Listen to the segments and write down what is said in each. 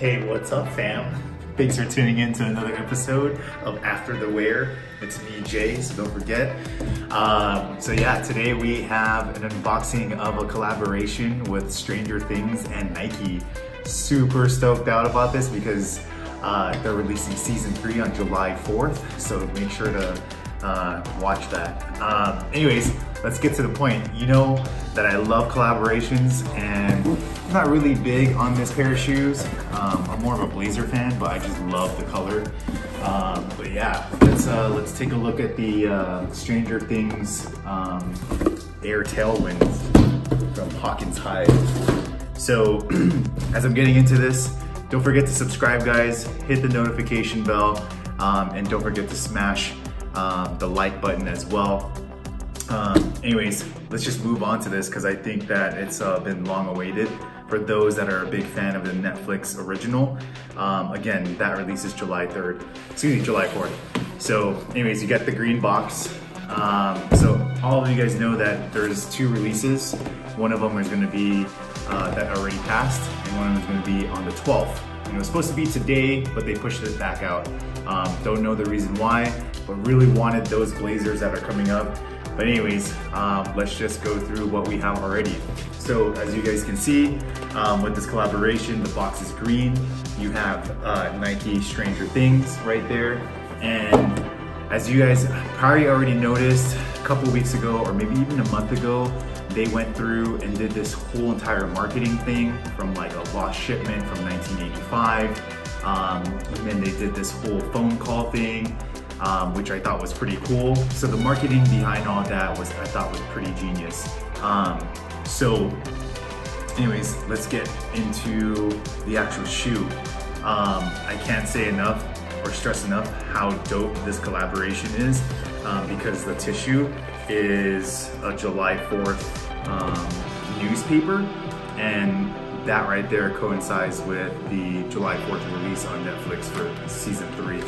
Hey, what's up, fam? Thanks for tuning in to another episode of After the Wear. It's me, Jay, so don't forget. Um, so, yeah, today we have an unboxing of a collaboration with Stranger Things and Nike. Super stoked out about this because uh, they're releasing season three on July 4th, so make sure to uh, watch that. Um, anyways, let's get to the point. You know that I love collaborations and I'm not really big on this pair of shoes. Um, I'm more of a blazer fan, but I just love the color. Um, but yeah, let's uh, let's take a look at the uh, Stranger Things um, Air Tailwinds from Hawkins High. So as I'm getting into this, don't forget to subscribe guys, hit the notification bell, um, and don't forget to smash um, the like button as well. Um, anyways, let's just move on to this because I think that it's uh, been long awaited for those that are a big fan of the Netflix original. Um, again, that releases July 3rd, excuse me, July 4th. So anyways, you get the green box. Um, so all of you guys know that there's two releases. One of them is gonna be uh, that already passed and one of them is gonna be on the 12th. It was supposed to be today, but they pushed it back out. Um, don't know the reason why, but really wanted those Blazers that are coming up. But anyways, um, let's just go through what we have already. So as you guys can see, um, with this collaboration, the box is green. You have uh, Nike Stranger Things right there. And as you guys probably already noticed, a couple weeks ago, or maybe even a month ago, they went through and did this whole entire marketing thing from like a lost shipment from 1985. Um, and then they did this whole phone call thing um, which I thought was pretty cool. So the marketing behind all that was I thought was pretty genius. Um, so anyways, let's get into the actual shoe. Um, I can't say enough or stress enough how dope this collaboration is um, because the tissue is a July 4th um, newspaper and that right there coincides with the July 4th release on Netflix for season three.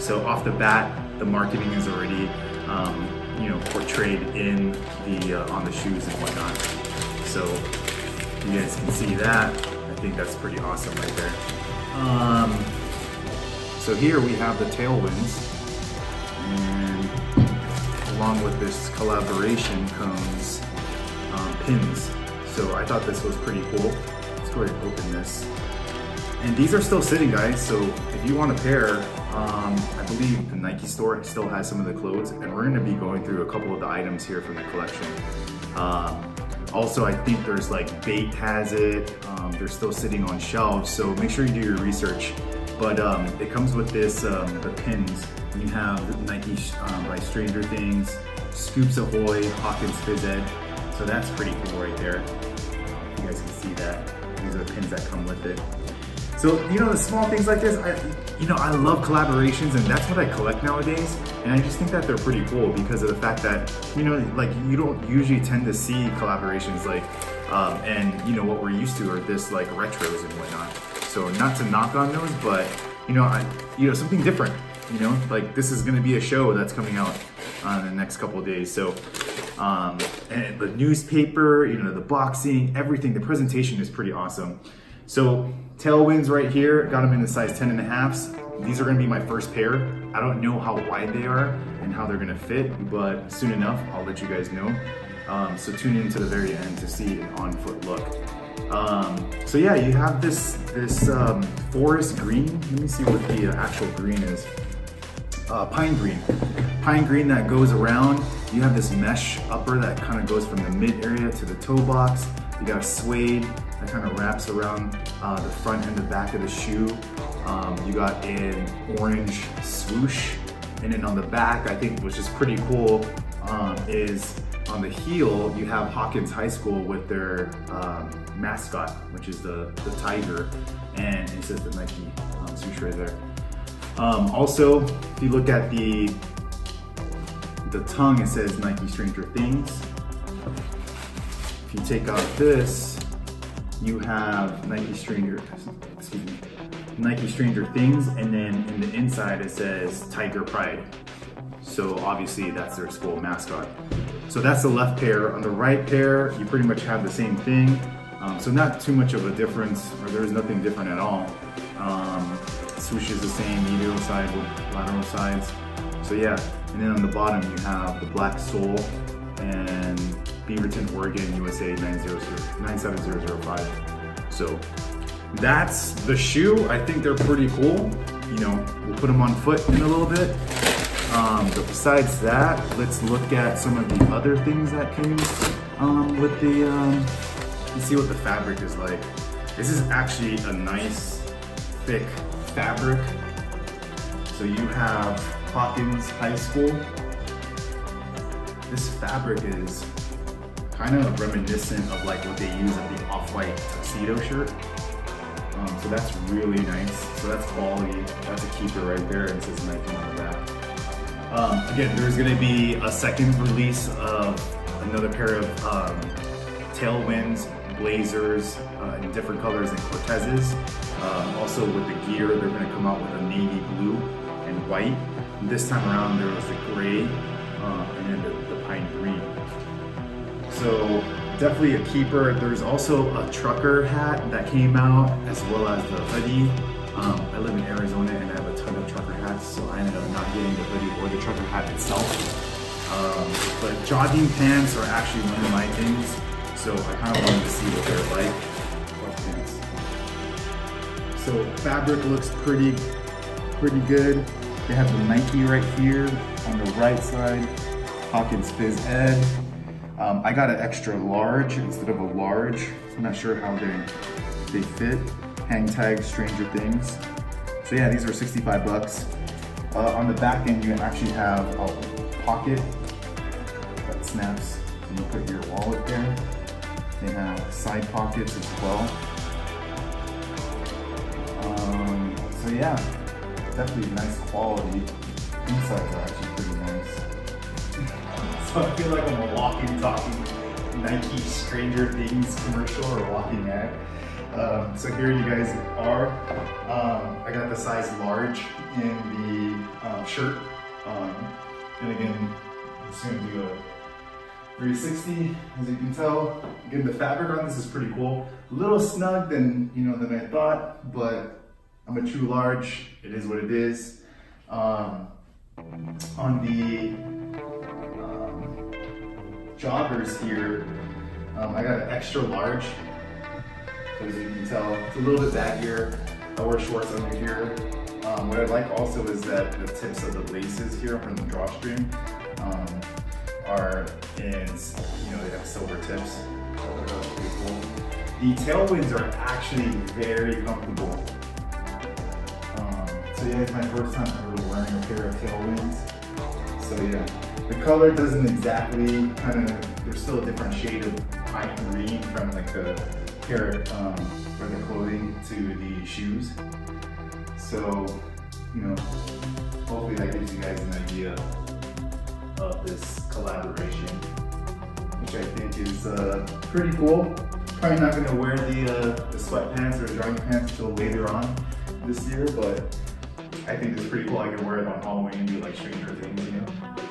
So off the bat, the marketing is already, um, you know, portrayed in the uh, on the shoes and whatnot. So you guys can see that. I think that's pretty awesome right there. Um, so here we have the tailwinds, along with this collaboration comes um, pins. So I thought this was pretty cool. Let's go ahead and open this. And these are still sitting, guys. So if you want a pair, um, I believe the Nike store still has some of the clothes, and we're going to be going through a couple of the items here from the collection. Um, also, I think there's like Bait has it. Um, they're still sitting on shelves, so make sure you do your research. But um, it comes with this, um, the pins. You have Nike um, by Stranger Things, Scoops Ahoy, Hawkins Phys Ed. So that's pretty cool right there. You guys can see that. These are the pins that come with it. So, you know, the small things like this, I, you know, I love collaborations and that's what I collect nowadays. And I just think that they're pretty cool because of the fact that, you know, like you don't usually tend to see collaborations like, um, and you know, what we're used to are this like retros and whatnot. So not to knock on those, but you know, I, you know, something different, you know, like this is to be a show that's coming out uh, in the next couple of days. So, um, and the newspaper, you know, the boxing, everything, the presentation is pretty awesome. So tailwinds right here, got them in the size 10 and a halfs. These are gonna be my first pair. I don't know how wide they are and how they're gonna fit, but soon enough, I'll let you guys know. Um, so tune in to the very end to see an on-foot look. Um, so yeah, you have this, this um, forest green. Let me see what the uh, actual green is. Uh, pine green. Pine green that goes around. You have this mesh upper that kind of goes from the mid area to the toe box. You got a suede that kind of wraps around uh, the front and the back of the shoe. Um, you got an orange swoosh. And then on the back, I think which is pretty cool, um, is on the heel, you have Hawkins High School with their um, mascot, which is the, the tiger. And it says the Nike um, swoosh right there. Um, also, if you look at the the tongue, it says Nike Stranger Things. If you take out this, you have Nike Stranger, excuse me, Nike Stranger Things, and then in the inside it says Tiger Pride. So obviously that's their school mascot. So that's the left pair. On the right pair, you pretty much have the same thing. Um, so not too much of a difference, or there's nothing different at all. Um, swoosh is the same, medial side with lateral sides. So yeah, and then on the bottom you have the black sole and Beaverton, Oregon, USA 97005. So that's the shoe. I think they're pretty cool. You know, we'll put them on foot in a little bit. Um, but besides that, let's look at some of the other things that came um, with the, let's see what the fabric is like. This is actually a nice, thick fabric. So you have Hawkins High School. This fabric is kind of reminiscent of like what they use at the off-white tuxedo shirt. Um, so that's really nice. So that's quality. That's a keeper right there. It says Nike on the back. Um, again, there's gonna be a second release of another pair of um, Tailwinds, Blazers uh, in different colors and Cortezes. Um, also with the gear, they're gonna come out with a navy blue and white. And this time around, there was the gray uh, and then the, the pine green. So definitely a keeper. There's also a trucker hat that came out as well as the hoodie. Um, I live in Arizona and I have a ton of trucker hats, so I ended up not getting the hoodie or the trucker hat itself. Um, but jogging pants are actually one of my things, so I kind of wanted to see what they're like. So fabric looks pretty, pretty good. They have the Nike right here on the right side, Hawkins Phys Ed. Um, I got an extra large instead of a large. I'm not sure how they they fit hang tag Stranger Things. So yeah, these are 65 bucks. Uh, on the back end, you actually have a pocket that snaps. So you put your wallet there. They have side pockets as well. Um, so yeah, definitely nice quality. Insides are actually pretty nice. so I feel like I'm a walking, talking Nike Stranger Things commercial or walking ad. Um, so here you guys are. Um, I got the size large in the um, shirt. And again, I'm just gonna do a 360, as you can tell. Again, the fabric on this is pretty cool. A little snug than, you know, than I thought, but I'm a true large. It is what it is. Um, on the um, joggers here, I got an extra large as you can tell. It's a little bit baggier. I wear shorts under here. Um, what I like also is that the tips of the laces here from the drawstring um, are in, you know, they have silver tips. The tailwinds are actually very comfortable. Um, so yeah, it's my first time ever wearing a pair of tailwinds. So yeah, the color doesn't exactly kind of, there's still a different shade of pine green from like the pair um, for the clothing to the shoes. So, you know, hopefully that gives you guys an idea of this collaboration, which I think is uh, pretty cool. Probably not gonna wear the, uh, the sweatpants or jogging pants until later on this year, but I think it's pretty cool. I can wear it on Halloween and do like Stranger Things, you know?